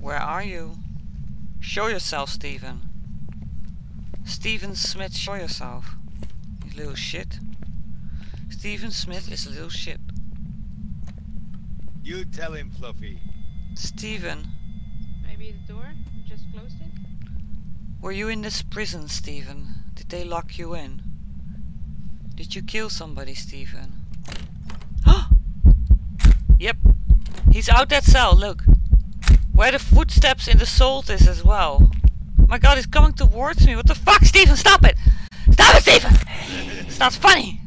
Where are you? Show yourself, Steven. Steven Smith, show yourself. You little shit. Steven Smith is a little shit. You tell him, Fluffy. Steven, Maybe the door? You just closed it? were you in this prison, Steven? Did they lock you in? Did you kill somebody, Steven? yep. He's out that cell, look. Where the footsteps in the salt is as well. My god, he's coming towards me. What the fuck, Steven? Stop it! Stop it, Steven! It's not funny!